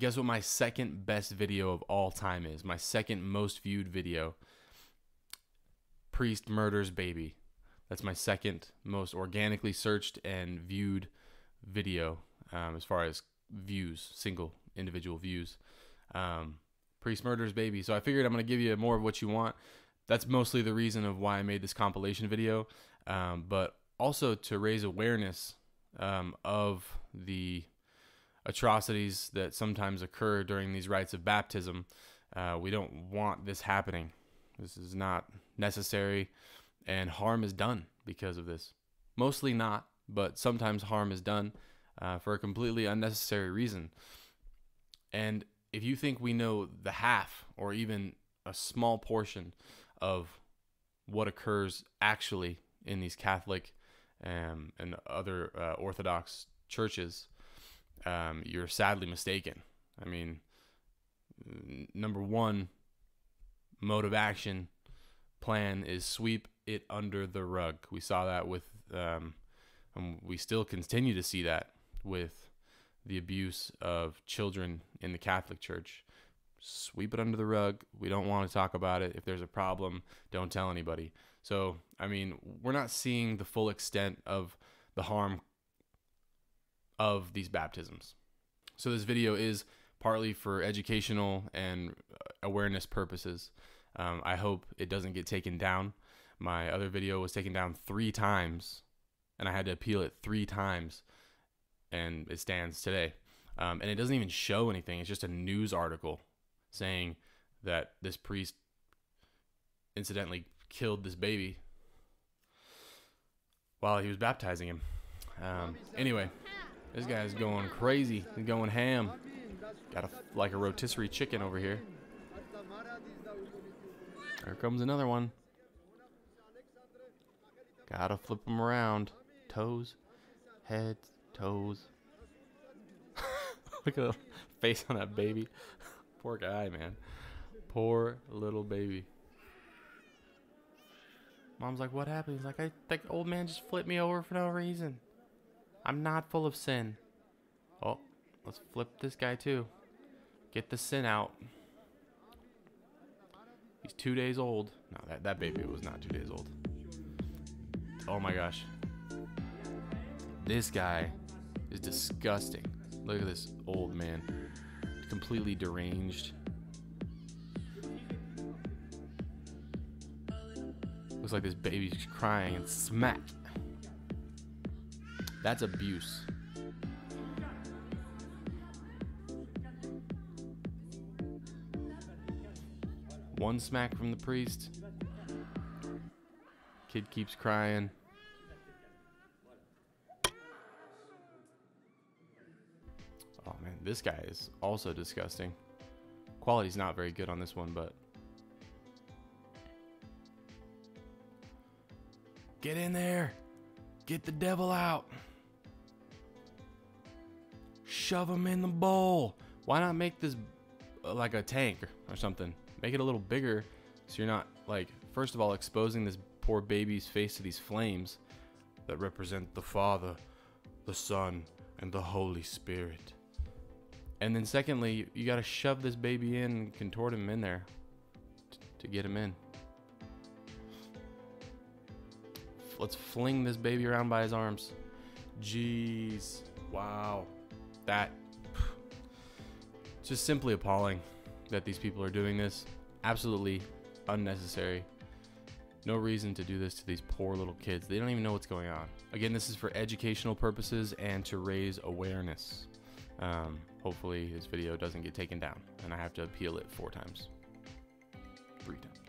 guess what my second best video of all time is? My second most viewed video. Priest murders baby. That's my second most organically searched and viewed video um, as far as views, single individual views. Um, Priest murders baby. So I figured I'm gonna give you more of what you want. That's mostly the reason of why I made this compilation video, um, but also to raise awareness um, of the atrocities that sometimes occur during these rites of baptism. Uh, we don't want this happening. This is not necessary, and harm is done because of this. Mostly not, but sometimes harm is done uh, for a completely unnecessary reason. And if you think we know the half or even a small portion of what occurs actually in these Catholic um, and other uh, Orthodox churches, um, you're sadly mistaken. I mean, number one mode of action plan is sweep it under the rug. We saw that with, um, and we still continue to see that with the abuse of children in the Catholic Church. Sweep it under the rug. We don't want to talk about it. If there's a problem, don't tell anybody. So, I mean, we're not seeing the full extent of the harm of these baptisms. So, this video is partly for educational and awareness purposes. Um, I hope it doesn't get taken down. My other video was taken down three times, and I had to appeal it three times and it stands today. Um, and it doesn't even show anything. It's just a news article saying that this priest incidentally killed this baby while he was baptizing him. Um, anyway, this guy's going crazy. He's going ham. Got a, like a rotisserie chicken over here. There comes another one. Gotta flip him around. Toes, head, toes. Look at the face on that baby. Poor guy, man. Poor little baby. Mom's like, what happened? He's like, I think old man just flipped me over for no reason. I'm not full of sin. Oh, let's flip this guy too. Get the sin out. He's two days old. No, that, that baby was not two days old. Oh my gosh. This guy is disgusting. Look at this old man. Completely deranged. Looks like this baby's crying and smack. That's abuse. One smack from the priest. Kid keeps crying. Oh man, this guy is also disgusting. Quality's not very good on this one, but... Get in there! Get the devil out! Shove him in the bowl! Why not make this uh, like a tank or something? Make it a little bigger so you're not, like, first of all, exposing this poor baby's face to these flames that represent the Father, the Son, and the Holy Spirit. And then secondly, you got to shove this baby in and contort him in there to get him in. Let's fling this baby around by his arms. Jeez. Wow. That just simply appalling that these people are doing this. Absolutely unnecessary. No reason to do this to these poor little kids. They don't even know what's going on. Again, this is for educational purposes and to raise awareness. Um, hopefully this video doesn't get taken down and I have to appeal it four times. Three times.